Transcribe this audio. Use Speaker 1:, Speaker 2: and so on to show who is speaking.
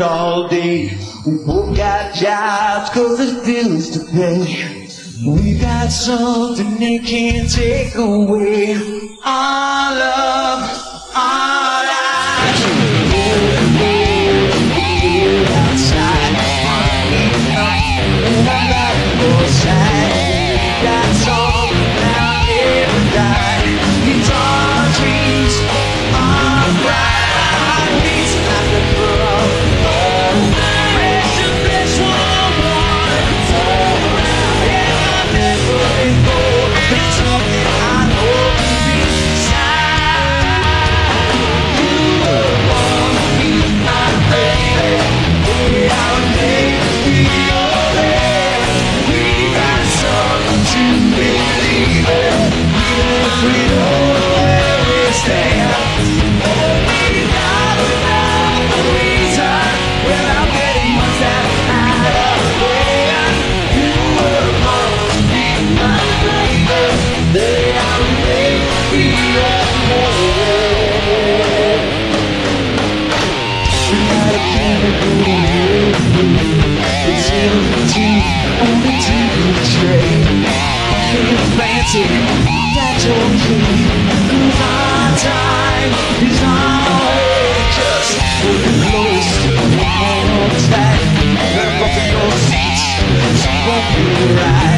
Speaker 1: all day. We both got jobs cause there's bills to pay. We got something they can't take away. Our love. Ah. dream Your fancy, that's your My time is not just We're close to all time There are your seats, so won't be right